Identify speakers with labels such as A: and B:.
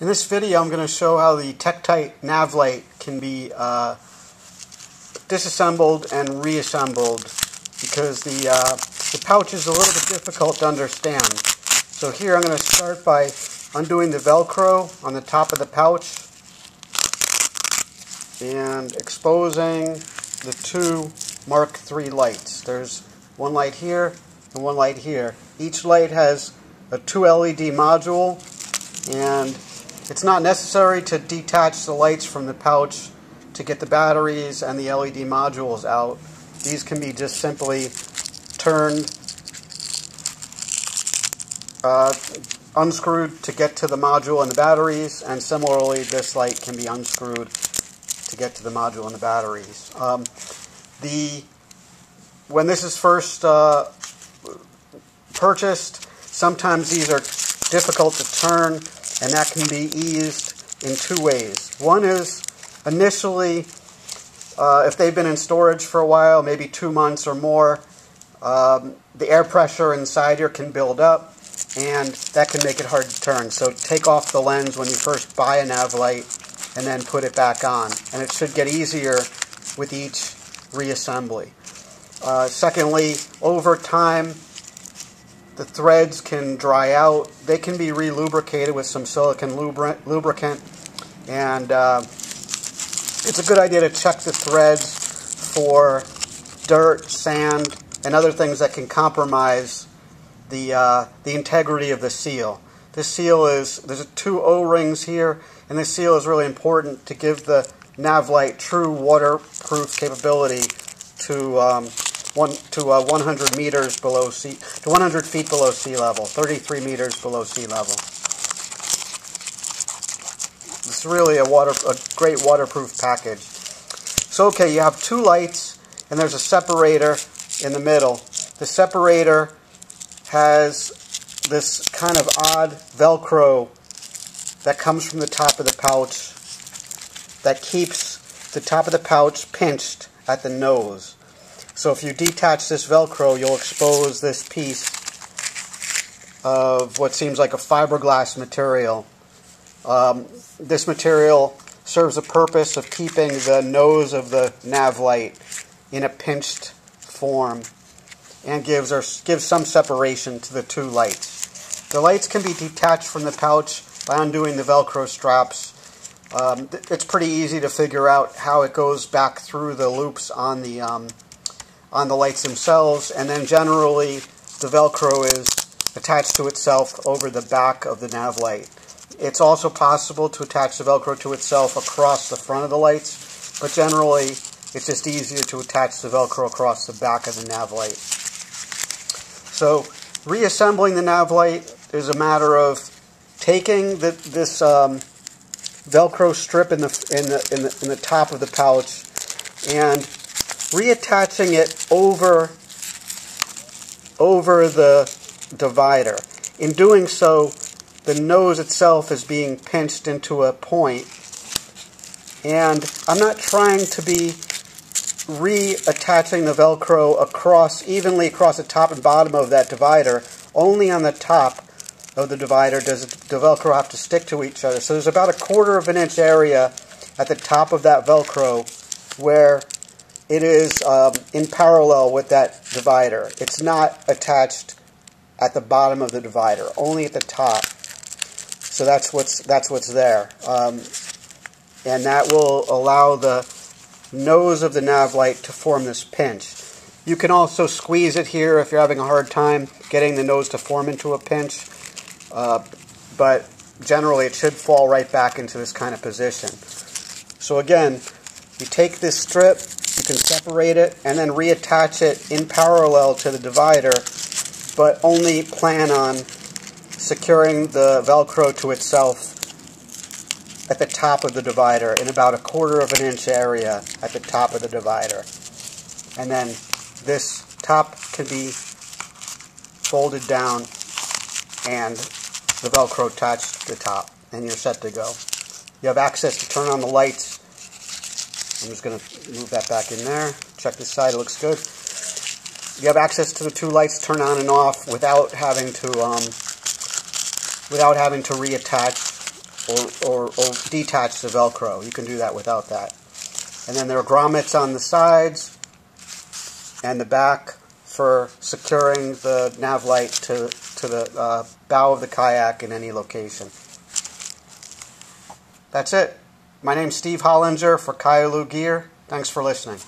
A: In this video I'm going to show how the Tektite Navlite can be uh, disassembled and reassembled because the, uh, the pouch is a little bit difficult to understand. So here I'm going to start by undoing the Velcro on the top of the pouch and exposing the two Mark III lights. There's one light here and one light here. Each light has a two LED module and it's not necessary to detach the lights from the pouch to get the batteries and the LED modules out. These can be just simply turned, uh, unscrewed to get to the module and the batteries, and similarly this light can be unscrewed to get to the module and the batteries. Um, the when this is first uh, purchased, sometimes these are difficult to turn and that can be eased in two ways. One is initially, uh, if they've been in storage for a while, maybe two months or more, um, the air pressure inside here can build up, and that can make it hard to turn. So take off the lens when you first buy a Navlite, and then put it back on. And it should get easier with each reassembly. Uh, secondly, over time, the threads can dry out. They can be re-lubricated with some silicon lubricant. And uh, it's a good idea to check the threads for dirt, sand, and other things that can compromise the, uh, the integrity of the seal. This seal is, there's two O-rings here, and this seal is really important to give the Navlite true waterproof capability to um, one to uh, 100 meters below sea to 100 feet below sea level, 33 meters below sea level. It's really a water a great waterproof package. So okay, you have two lights and there's a separator in the middle. The separator has this kind of odd Velcro that comes from the top of the pouch that keeps the top of the pouch pinched at the nose. So if you detach this Velcro, you'll expose this piece of what seems like a fiberglass material. Um, this material serves the purpose of keeping the nose of the Navlite in a pinched form and gives, or gives some separation to the two lights. The lights can be detached from the pouch by undoing the Velcro straps. Um, it's pretty easy to figure out how it goes back through the loops on the um, on the lights themselves, and then generally the Velcro is attached to itself over the back of the Navlite. It's also possible to attach the Velcro to itself across the front of the lights, but generally it's just easier to attach the Velcro across the back of the Navlite. So reassembling the Navlite is a matter of taking the, this um, Velcro strip in the, in, the, in, the, in the top of the pouch and reattaching it over, over the divider. In doing so, the nose itself is being pinched into a point. And I'm not trying to be reattaching the Velcro across, evenly across the top and bottom of that divider. Only on the top of the divider does the Velcro have to stick to each other. So there's about a quarter of an inch area at the top of that Velcro where it is um, in parallel with that divider. It's not attached at the bottom of the divider, only at the top. So that's what's that's what's there, um, and that will allow the nose of the Navlite to form this pinch. You can also squeeze it here if you're having a hard time getting the nose to form into a pinch, uh, but generally it should fall right back into this kind of position. So again, you take this strip, you can separate it and then reattach it in parallel to the divider, but only plan on securing the Velcro to itself at the top of the divider in about a quarter of an inch area at the top of the divider. And then this top can be folded down and the Velcro attached to the top and you're set to go. You have access to turn on the lights I'm just going to move that back in there. Check this side, it looks good. You have access to the two lights turn on and off without having to um, without having to reattach or, or, or detach the Velcro. You can do that without that. And then there are grommets on the sides and the back for securing the Navlite to, to the uh, bow of the kayak in any location. That's it. My name's Steve Hollinger for Kayalu Gear. Thanks for listening.